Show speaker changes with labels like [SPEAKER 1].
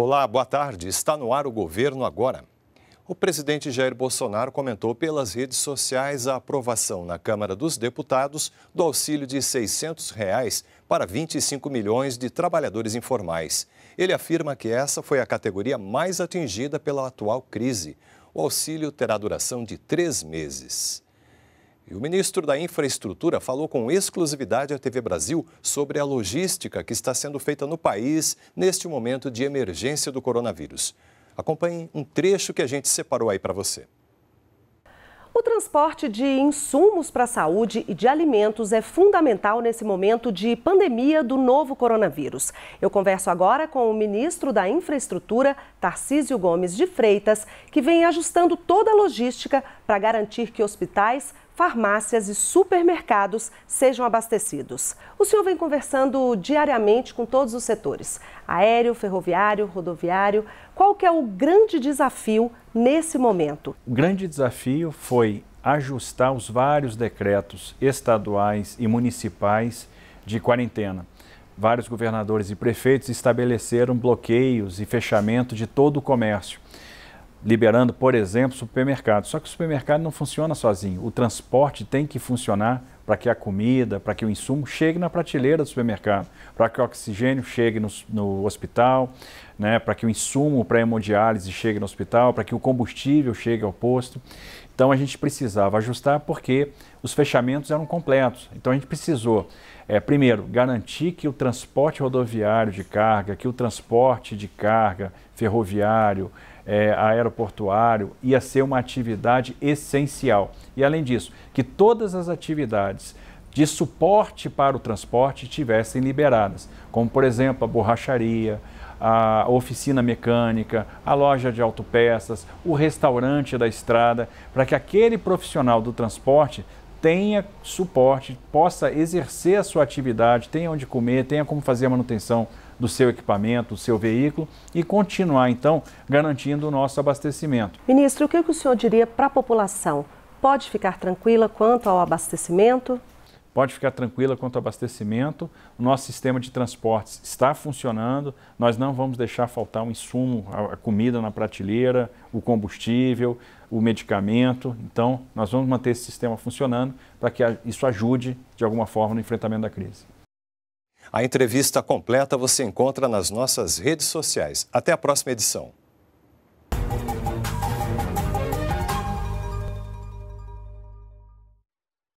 [SPEAKER 1] Olá, boa tarde. Está no ar o Governo Agora. O presidente Jair Bolsonaro comentou pelas redes sociais a aprovação na Câmara dos Deputados do auxílio de 600 reais para 25 milhões de trabalhadores informais. Ele afirma que essa foi a categoria mais atingida pela atual crise. O auxílio terá duração de três meses. E o ministro da Infraestrutura falou com exclusividade à TV Brasil sobre a logística que está sendo feita no país neste momento de emergência do coronavírus. Acompanhe um trecho que a gente separou aí para você.
[SPEAKER 2] O transporte de insumos para a saúde e de alimentos é fundamental nesse momento de pandemia do novo coronavírus. Eu converso agora com o ministro da Infraestrutura, Tarcísio Gomes de Freitas, que vem ajustando toda a logística para garantir que hospitais, farmácias e supermercados sejam abastecidos. O senhor vem conversando diariamente com todos os setores, aéreo, ferroviário, rodoviário. Qual que é o grande desafio nesse momento?
[SPEAKER 3] O grande desafio foi ajustar os vários decretos estaduais e municipais de quarentena. Vários governadores e prefeitos estabeleceram bloqueios e fechamento de todo o comércio liberando, por exemplo, supermercados. Só que o supermercado não funciona sozinho. O transporte tem que funcionar para que a comida, para que o insumo chegue na prateleira do supermercado, para que o oxigênio chegue no, no hospital, né, para que o insumo para hemodiálise chegue no hospital, para que o combustível chegue ao posto. Então a gente precisava ajustar porque os fechamentos eram completos. Então a gente precisou, é, primeiro, garantir que o transporte rodoviário de carga, que o transporte de carga ferroviário, é, aeroportuário ia ser uma atividade essencial. E além disso, que todas as atividades de suporte para o transporte tivessem liberadas, como por exemplo a borracharia, a oficina mecânica, a loja de autopeças, o restaurante da estrada, para que aquele profissional do transporte tenha suporte, possa exercer a sua atividade, tenha onde comer, tenha como fazer a manutenção do seu equipamento, do seu veículo e continuar, então, garantindo o nosso abastecimento.
[SPEAKER 2] Ministro, o que o senhor diria para a população? Pode ficar tranquila quanto ao abastecimento?
[SPEAKER 3] Pode ficar tranquila quanto ao abastecimento. O nosso sistema de transportes está funcionando. Nós não vamos deixar faltar um insumo, a comida na prateleira, o combustível, o medicamento. Então, nós vamos manter esse sistema funcionando para que isso ajude, de alguma forma, no enfrentamento da crise.
[SPEAKER 1] A entrevista completa você encontra nas nossas redes sociais. Até a próxima edição.